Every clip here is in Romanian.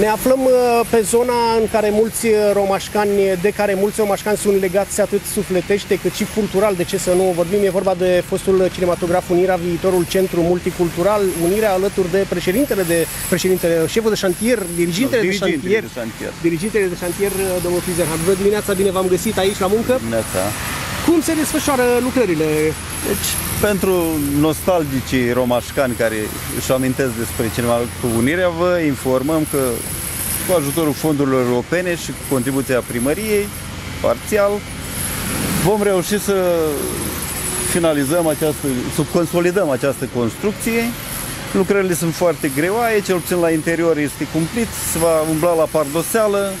Ne aflăm uh, pe zona în care mulți uh, romașcani, de care mulți romașcani sunt legați atât sufletește cât și cultural, de ce să nu vorbim, e vorba de fostul cinematograf Unirea, viitorul centru multicultural, Unirea alături de președintele de președintele, șeful de șantier, dirigintele de șantier, de șantier. dirigintele de șantier, uh, domnul Fizerhan. Bună dimineața, bine v-am găsit aici la muncă. Dimineața. Cum se desfășoară lucrările? Deci, pentru nostalgicii romașcani care își amintesc despre cineva cu Unirea, vă informăm că cu ajutorul fondurilor europene și cu contribuția primăriei, parțial, vom reuși să finalizăm această, să consolidăm această construcție. Lucrările sunt foarte greoaie, cel puțin la interior este cumplit, se va umbla la pardoseală,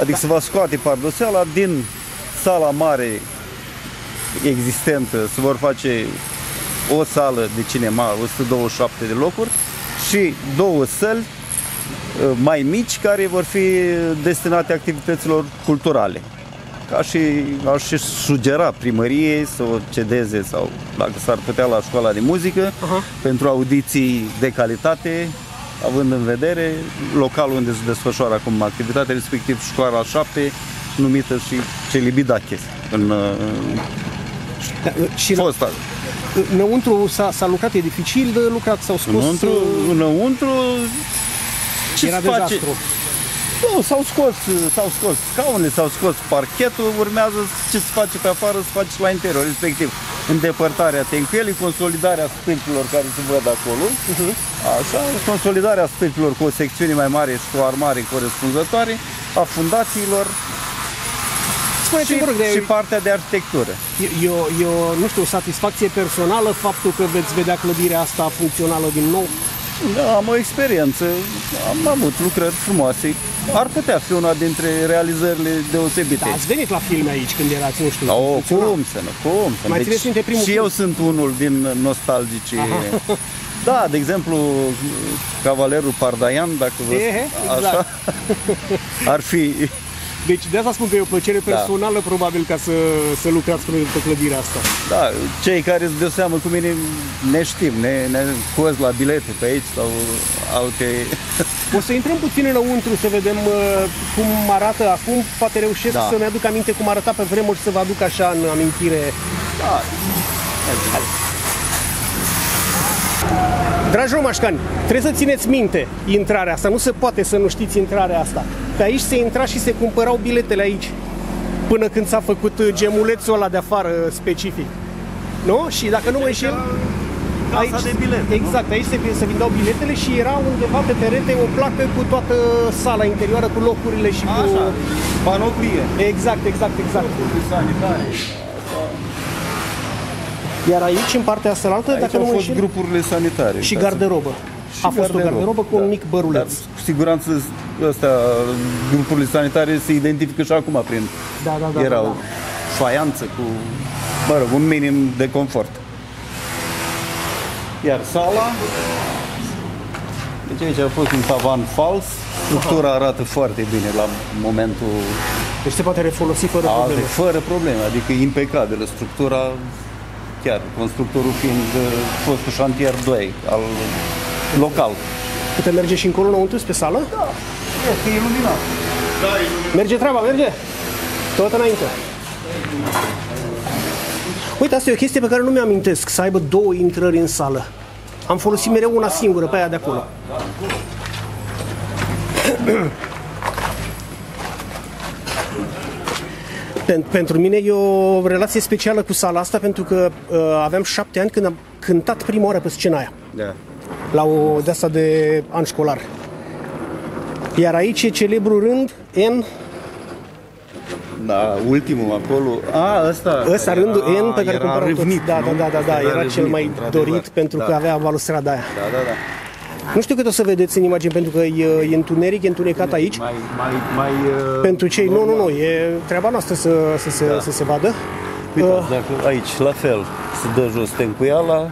adică se va scoate pardoseala din sala mare existentă, se vor face o sală de cinema, 127 de locuri și două săli uh, mai mici care vor fi destinate activităților culturale. Ca și aș și sugera primăriei să o cedeze sau dacă s-ar putea la școala de muzică Aha. pentru audiții de calitate, având în vedere localul unde se desfășoară acum activitatea, respectiv școala 7, numită și Celibidache în, uh, Da, și fosta. înăuntru s-a, s-a lucrat, e dificil de lucrat, s-au scos... Înăuntru, uh, înăuntru ce Era se face? dezastru. Nu, s-au scos, s-au scos scaunele, s-au scos parchetul, urmează ce se face pe afară, se face și la interior, respectiv îndepărtarea tencuielii, consolidarea stâlpilor care se văd acolo, Mhm. așa, consolidarea stâlpilor cu o secțiune mai mare și cu o armare corespunzătoare, a fundațiilor Spuneți-mi, și, vă rog, de, și partea de arhitectură. e, e, o, e o, nu știu, o satisfacție personală faptul că veți vedea clădirea asta funcțională din nou? Da, am o experiență, am avut lucrări frumoase. Ar putea fi una dintre realizările deosebite. Da, ați venit la filme aici când erați, nu știu, Da, o, funcțional. cum să nu, cum să nu. Mai țineți minte primul și film? eu sunt unul din nostalgicii. Da, de exemplu, Cavalerul Pardaian, dacă vă Ehe, exact. așa, ar fi Deci de asta spun că e o plăcere Da. personală probabil ca să, să lucrați pe, pe clădirea asta. Da, cei care îți dă seamă cu mine ne știm, ne, ne cozi la bilete pe aici sau alte... O să intrăm puțin înăuntru să vedem uh, cum arată acum. Poate reușesc Da. să-mi aduc aminte cum arăta pe vremuri și să vă aduc așa în amintire. Da, Dragi romașcani, trebuie să țineți minte intrarea asta. Nu se poate să nu știți intrarea asta. Pe aici se intra și se cumpărau biletele aici. Până când s-a făcut uh, gemulețul ăla de afară specific. Nu? Și dacă nu mă înșel... casa de bilete, nu? Exact, aici se, se vindeau biletele și era undeva pe perete o placă cu toată sala interioară, cu locurile și cu... așa, panoplie. Exact, exact, exact. Sanitare. Iar aici, în partea asta altă, Aici dacă au nu mă fost înșel, grupurile sanitare. și uitați-vă. garderobă. A fost o garderobă cu un da. mic băruleț. Dar cu siguranță astea, grupurile sanitare se identifică și acum prin Da, da, da, erau da, da. faianță cu, mă rog, un minim de confort. Iar sala, deci aici a fost un tavan fals, structura arată foarte bine la momentul Deci se poate refolosi fără azi, probleme. fără probleme, adică impecabilă structura, chiar constructorul fiind uh, fostul șantier 2 al local. Putem merge și încolo înăuntru pe sală? Da, este iluminat. Merge treaba, merge. Tot înainte. Uite, asta e o chestie pe care nu mi-am amintesc, să aibă două intrări în sală. Am folosit mereu una singură, pe aia de acolo. Pen- Pentru mine e o relație specială cu sala asta pentru că uh, aveam șapte ani când am cântat prima oară pe scena aia Da. La o de asta de an școlar. Iar aici e celebrul rând N, Da, ultimul acolo. A, ăsta. ăsta era- rândul N pe care era cumpărau toți. râvnit, Da, nu? da, da, da, da, era cel râvnit, mai într-adevăr. dorit pentru da. că avea balustrada aia. Da, da, da. Nu știu cât o să vedeți în imagine pentru că e, e întuneric, e întunecat aici. Mai, mai, mai... uh, Pentru cei, nu, nu, nu, e treaba noastră să, să, se, Da. să se vadă. Uitați, dacă aici, la fel, se dă jos tencuiala,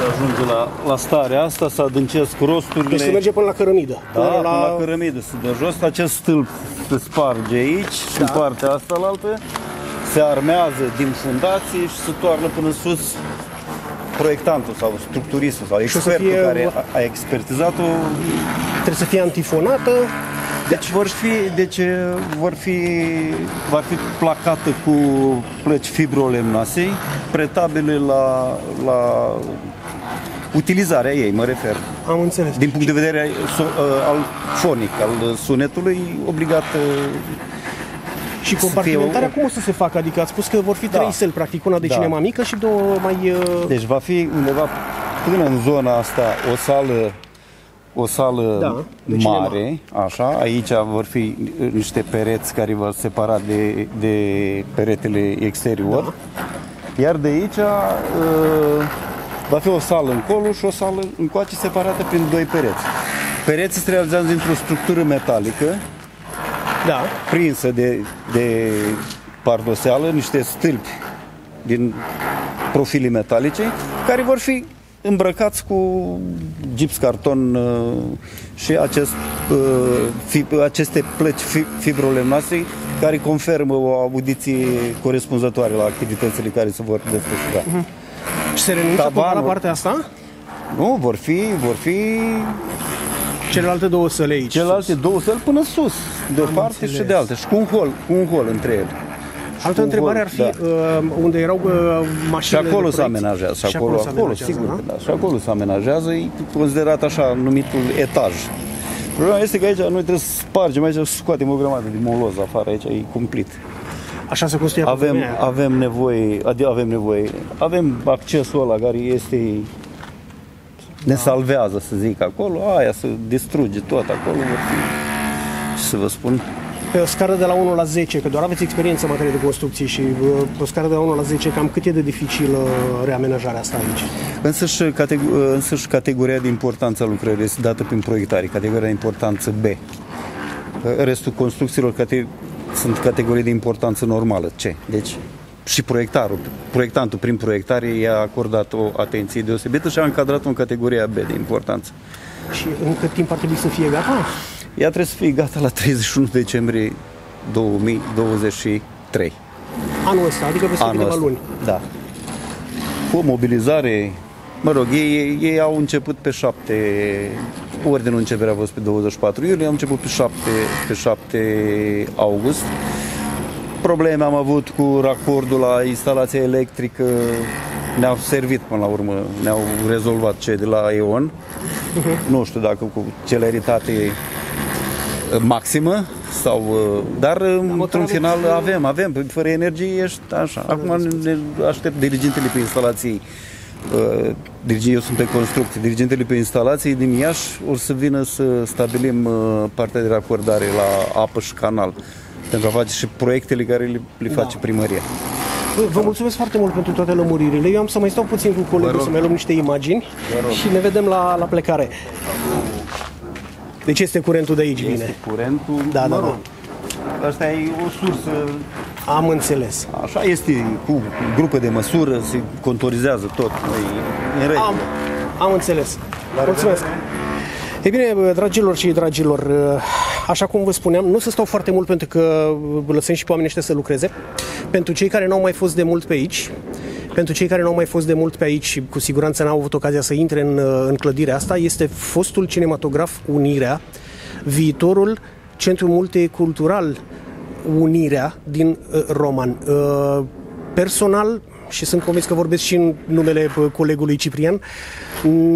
se ajunge la, la starea asta, să adâncesc rosturile. Deci se merge până la cărămidă. Da, până la... la cărămidă se dă jos, acest stâlp se sparge aici și în partea asta la altă, se armează din fundație și se toarnă până sus proiectantul sau structuristul sau o să expertul fie- care a, a expertizat-o Trebuie să fie antifonată. Deci vor fi, deci uh, vor fi, va fi placată cu plăci fibrolemnoase, pretabile la, la utilizarea ei, mă refer. Am înțeles. Din punct de vedere so, uh, al fonic, al sunetului, obligat uh, Și să compartimentarea fie cum o să se facă? Adică ați spus că vor fi Da. trei săli, practic, una de Da. cinema mică și două mai... uh, Deci va fi undeva până în zona asta o sală o sală Da, de cinema. mare, așa, aici vor fi niște pereți care vor separa de, de peretele exterior. Da. Iar de aici uh, va fi o sală încolo și o sală încoace separată prin doi pereți. Pereții se realizează dintr-o structură metalică Da. prinsă de, de pardoseală, niște stâlpi din profili metalice, care vor fi îmbrăcați cu gips carton uh, și acest, uh, fi, aceste plăci fi, fibrolemnoase care confirmă o audiție corespunzătoare la activitățile care se vor desfășura. Și se renunță cumva la Tavanul. partea asta? Nu, vor fi, vor fi Celelalte două săli aici. celelalte două săli până sus, de o parte și înțeles. de alta, și cu un hol, cu un hol între ele. Altă un întrebare hol, ar fi da. uh, unde erau uh, Și mașinile acolo de se proiecție. amenajează, și acolo, se acolo, amenajează, sigur da? că da, și acolo se amenajează, e considerat așa numitul etaj. Problema este că aici noi trebuie să spargem, aici să scoatem o grămadă de moloz afară, aici e cumplit. Așa se construia pe Avem, vremea aia. avem nevoie, adică avem nevoie, avem accesul ăla care este ne salvează, să zic, acolo, aia să distruge tot acolo, vor fi, ce să vă spun, Pe o scară de la 1 la 10, că doar aveți experiență în materie de construcții și uh, pe o scară de la 1 la 10, cam cât e de dificilă reamenajarea asta aici? Însăși, categ- însăși categoria de importanță a lucrării este dată prin proiectare, categoria de importanță B. Restul construcțiilor cate- sunt categorii de importanță normală, C. Deci și proiectarul, proiectantul prin proiectare i-a acordat o atenție deosebită și a încadrat-o în categoria B de importanță. Și în cât timp ar trebui să fie gata? Ea trebuie să fie gata la 31 decembrie 2023. Anul ăsta, adică peste Anul câteva ăsta. luni. Da. Cu o mobilizare, mă rog, ei, ei au început pe 7, ordinul începerea a fost pe 24 iulie, am început pe 7, pe 7 august. Probleme am avut cu racordul la instalația electrică, ne-au servit până la urmă, ne-au rezolvat cei de la E.ON. Nu știu dacă cu celeritate maximă sau uh, dar într-un măcar final aveți- avem, avem, fără energie ești așa. Acum ne aștept dirigentele pe instalații uh, dirigi- eu sunt pe construcție, dirigentele pe instalații din Iași o să vină să stabilim uh, partea de racordare la apăș și canal pentru a face și proiectele care le, le face primăria. Vă, vă mulțumesc foarte mult pentru toate lămuririle. Eu am să mai stau puțin cu colegul rog. să mai luăm niște imagini și ne vedem la, la plecare. Deci este curentul de aici, bine. Este curentul, Da, da, mă rog, Asta e o sursă Am înțeles. Așa este, cu grupă de măsură, se contorizează tot. E în regulă. Am, am înțeles. Mulțumesc. Ei bine, bă, dragilor și dragilor, așa cum vă spuneam, nu să stau foarte mult pentru că lăsăm și pe oamenii ăștia să lucreze. Pentru cei care n-au mai fost de mult pe aici, pentru cei care n-au mai fost de mult pe aici și cu siguranță n-au avut ocazia să intre în, în clădirea asta, este fostul cinematograf Unirea, viitorul centru multicultural Unirea din uh, Roman. Uh, personal, și sunt convins că vorbesc și în numele uh, colegului Ciprian,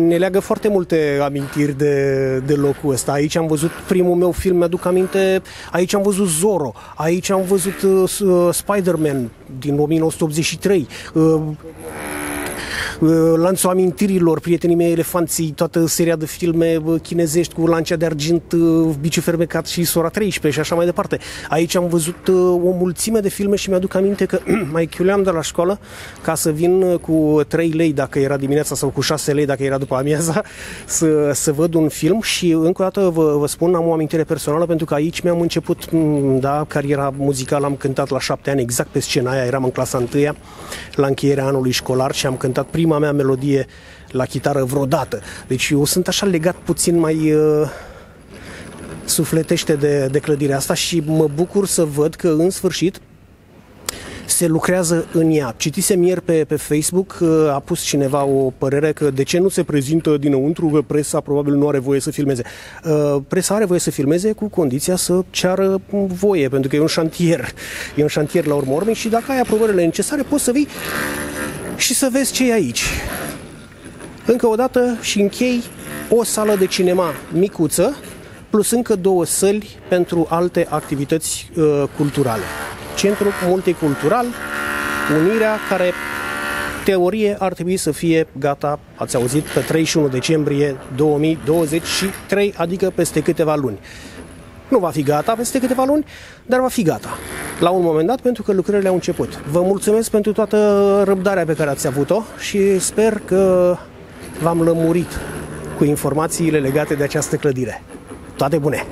ne leagă foarte multe amintiri de, de locul ăsta. Aici am văzut primul meu film, mi-aduc aminte, aici am văzut Zorro, aici am văzut uh, s- uh, Spider-Man din 1983, uh, uh, Lanțul amintirilor, prietenii mei elefanții, toată seria de filme uh, chinezești cu Lancia de Argint, uh, Biciu Fermecat și Sora 13 și așa mai departe. Aici am văzut uh, o mulțime de filme și mi-aduc aminte că mai chiuleam de la școală ca să vin uh, cu 3 lei dacă era dimineața sau cu 6 lei dacă era după amiaza să, să văd un film și încă o dată vă, vă spun, am o amintire personală pentru că aici mi-am început m, da, cariera muzicală, am cântat la 7 ani exact pe scena aia, eram în clasa 1 la încheierea anului școlar și am cântat prima mea melodie la chitară vreodată. Deci eu sunt așa legat puțin mai uh, sufletește de, de clădirea asta și mă bucur să văd că în sfârșit se lucrează în ea. Citisem ieri pe, pe Facebook, a pus cineva o părere că de ce nu se prezintă dinăuntru, că presa probabil nu are voie să filmeze. Presa are voie să filmeze cu condiția să ceară voie, pentru că e un șantier. E un șantier la urmă și dacă ai aprobările necesare, poți să vii și să vezi ce e aici. Încă o dată și închei o sală de cinema micuță, plus încă două săli pentru alte activități uh, culturale. Centru multicultural, Unirea, care teorie ar trebui să fie gata, ați auzit, pe 31 decembrie 2023, adică peste câteva luni. Nu va fi gata peste câteva luni, dar va fi gata la un moment dat pentru că lucrările au început. Vă mulțumesc pentru toată răbdarea pe care ați avut-o și sper că v-am lămurit cu informațiile legate de această clădire. Toate bune!